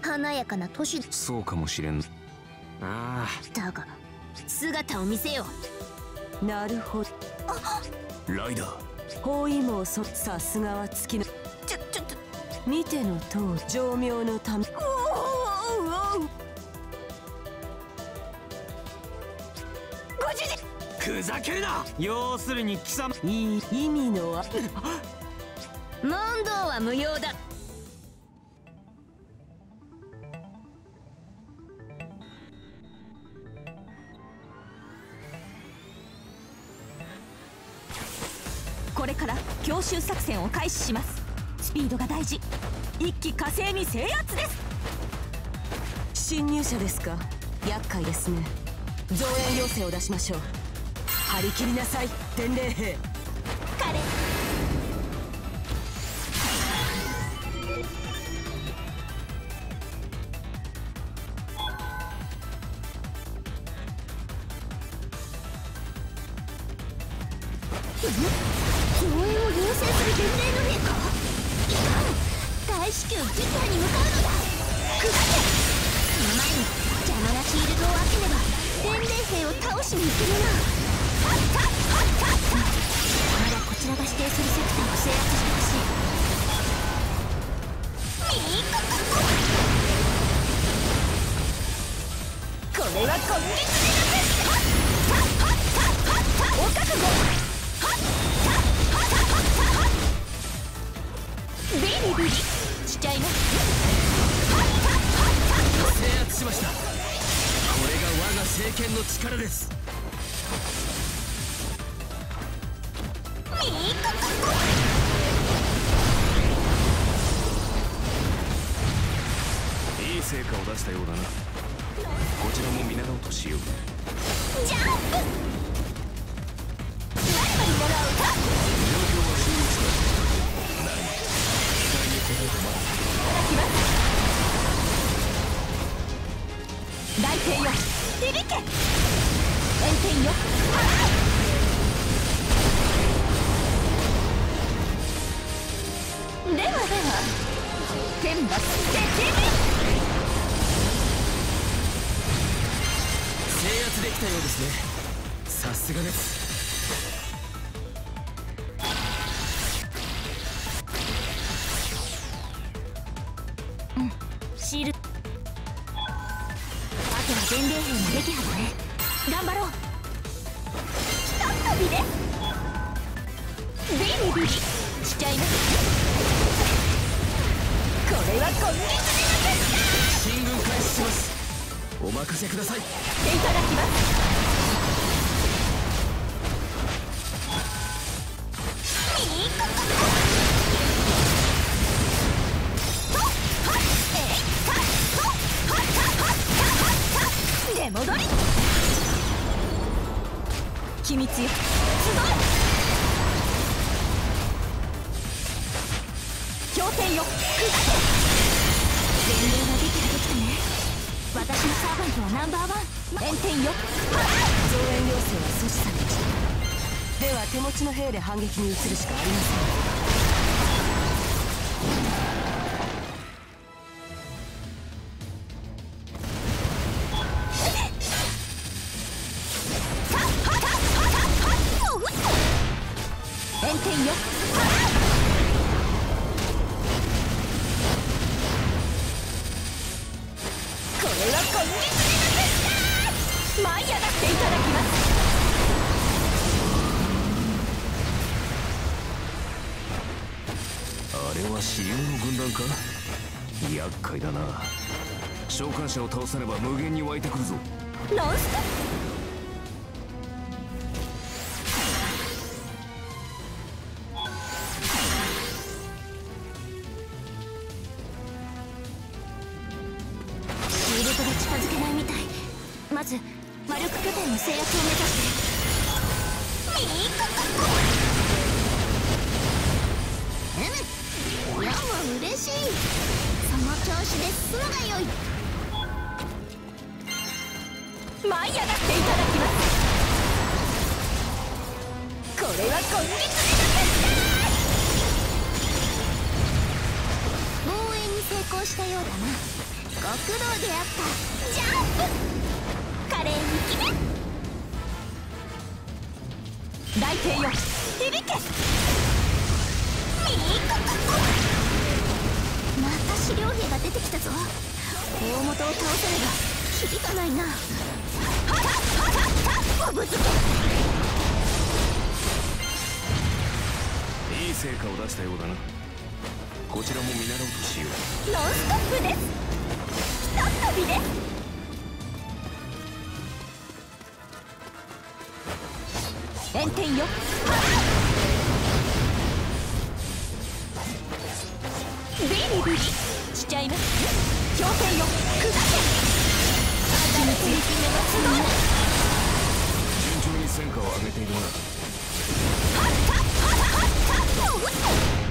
華やかな都市。そうかもしれん。ああ。だが姿を見せよなるほど。ライダー。包囲網そさすがは月の。ちょちょっと。見ての通り上妙のため。おおおおご主人。ふざけるな。要するに貴様。いい意味のあ問答は無用だ強襲作戦を開始します。スピードが大事。一気火星に制圧です。侵入者ですか？厄介ですね。増援要請を出しましょう。張り切りなさい伝令兵大至急事態に向かうのだ。砕けその前に邪魔なシールドを開ければ伝令兵を倒しに行けるな。いい成果を出したようだな。こちらも見習おうとしようジャンプ。何までもらう？か状況は終了した何？期待に応えてま大天よ。響け。炎天よではでは天罰敵制圧できたようです。ね。さすがですシール。あとは伝令兵の撃破だね頑張ろう。ひとっ飛びですビリビリしちゃいますれは今月進軍開始しますお任せくださいいただきますミーココ出戻り機密よ集え氷点よ伝ナンバーワン。炎天よ。増援要請は阻止されました。では手持ちの兵で反撃に移るしかありません。れは私有の軍団か？厄介だな。召喚者を倒さねば無限に湧いてくるぞ。ノンストッシールドが近づけないみたい。まずマルク拠点の制圧を目指して。ミーココ子で進むがよい。舞い上がっていただきます。これは今月での防衛に成功したようだな。極道であった。ジャンプ。華麗に決め大帝よ。響け。ミーコココ資料兵が出てきたぞ。大元を倒せれば響かないな。はっはっはっはっぶつけいい成果を出したようだな。こちらも見習おうとしよう。ノンストップです。ひとっ飛びです。炎天よ。ビリビリいます。強順調に戦果を上げているな。こ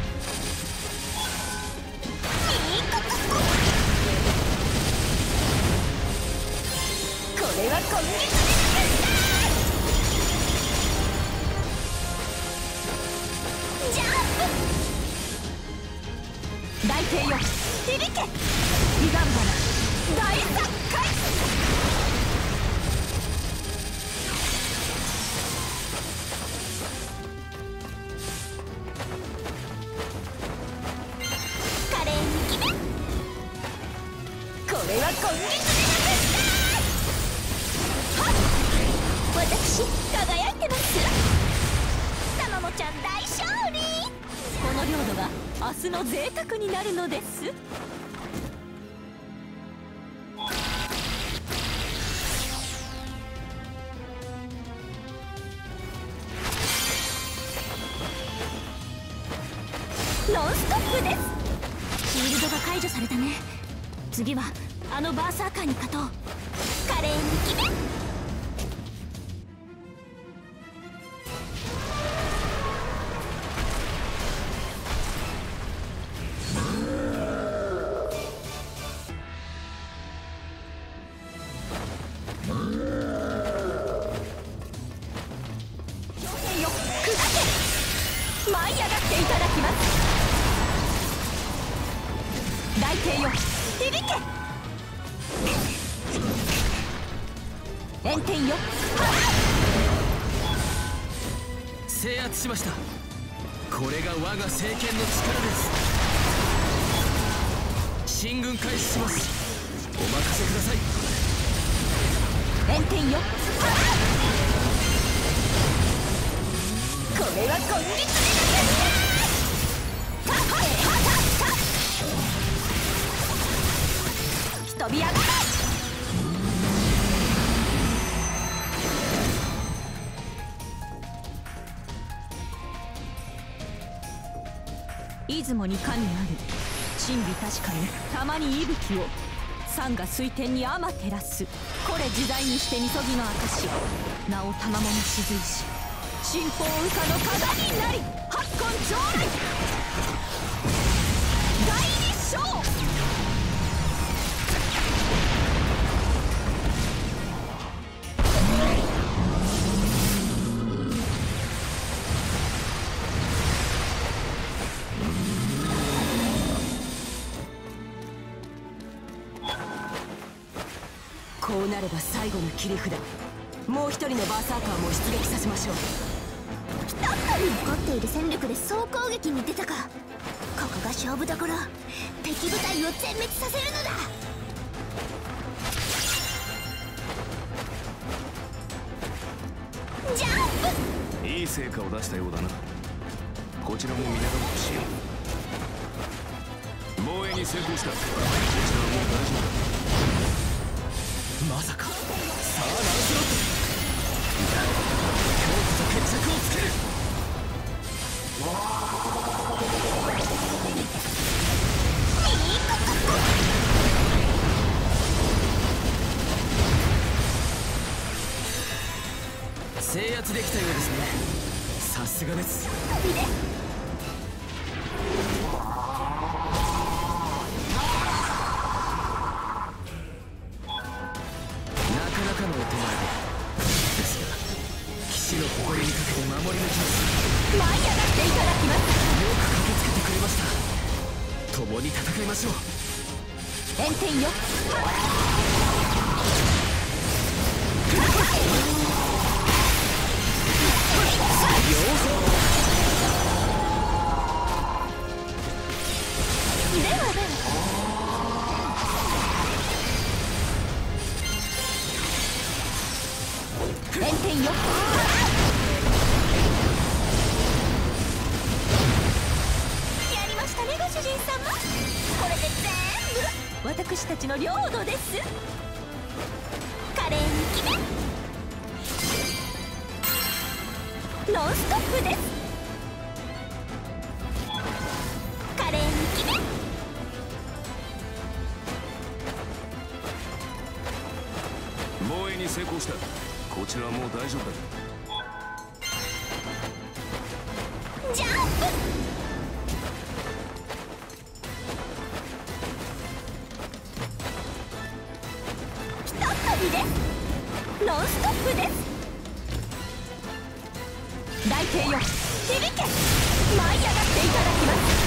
れは今月でなくしたは私輝いてます。たまもちゃん大勝利この領土が明日の贅沢になるのです。ノンストップです。シールドが解除されたね。次はあのバーサーカーに勝とう。華麗に決め舞い上がっていただきます。大帝よ響け。炎天よ。制圧しました。これが我が政権の力です。進軍開始します。お任せください。炎天よ。これは今月出雲に神ある神美確かにたまに息吹を山が水天に天照らすこれ自在にしてみそぎの証名を賜もの静石新法羽化の鏡なり八根将来大立章こうなれば最後の切り札。もう一人のバーサーカーも出撃させましょう。ひとっ飛び残っている戦力で総攻撃に出たか。ここが勝負どころ。敵部隊を全滅させるのだ。ジャンプ！いい成果を出したようだな。こちらも見習おうとしよう。防衛に成功した。こちらはもう大丈夫。だまさか。さあランスロット今日こそ決着をつける。制圧できたようですね。さすがです。ノンストップです。華麗に決め防衛に成功したこちらはもう大丈夫だジャンプひとっ飛びですノンストップです大帝よ響け舞い上がっていただきます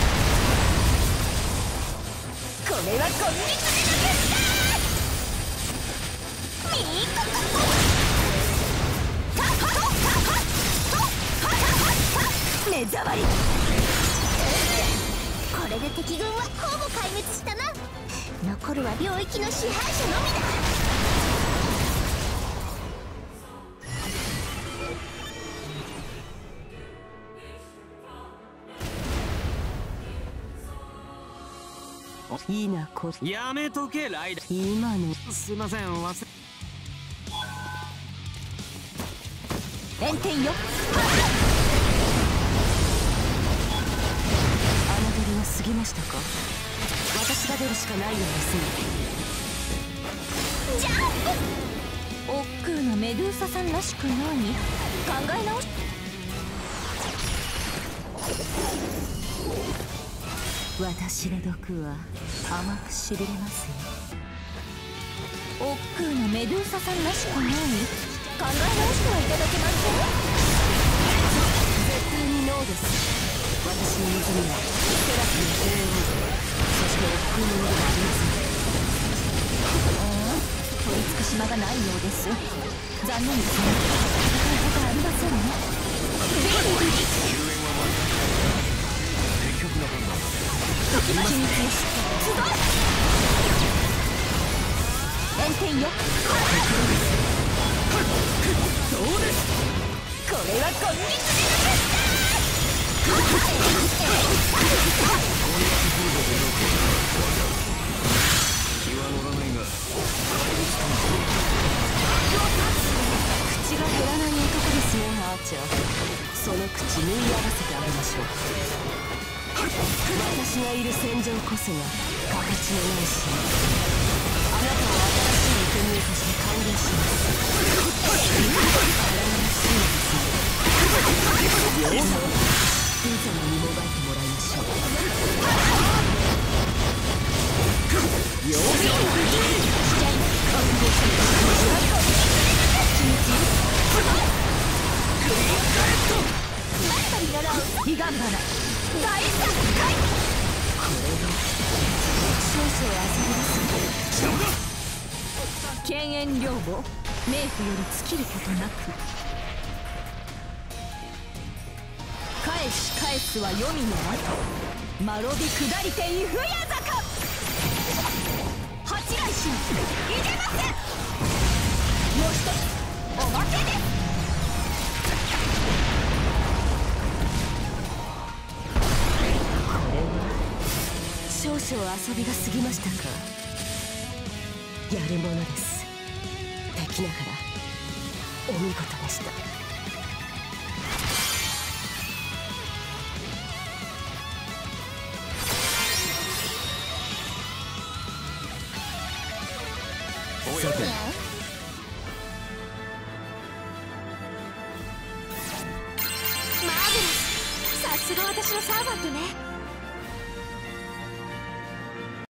これは今月の軍だミーコココ目障りこれで敵軍はほぼ壊滅したな残るは領域の支配者のみだいいなこやめとけライダ今のーすいません忘れ。炎天よ。侮りは過ぎましたか？私が出るしかないようですね。ジャンプ億劫なメドゥーサさんらしくない？考え直し私の毒は甘くしびれますよ。億劫なメドゥーサさんらしくない？考え直してはいただけません？絶対にノーです。私の望みはセラフの平穏そして億劫のものではありません。取り付く島がないようです。残念ですね。戦い方ありませんね敵局の判断だ秘密よし集え炎天よこれはこんにち気は。乗らないが口が減らない男ですねアーチャーその口縫い合わせてあげましょう私がいる。戦場こそが形のない島あなたを新しい生贄として歓迎します荒々しいですねよさいざまにもがいてもらいましょう彼岸花大作会少々焦ります犬猿両母冥府より尽きることなく返し返すは黄泉の後まろび下りて伊府屋坂八来神いけませんもう一つおまけです少々遊びが過ぎましたか。やるものです。敵ながら。お見事でした。さて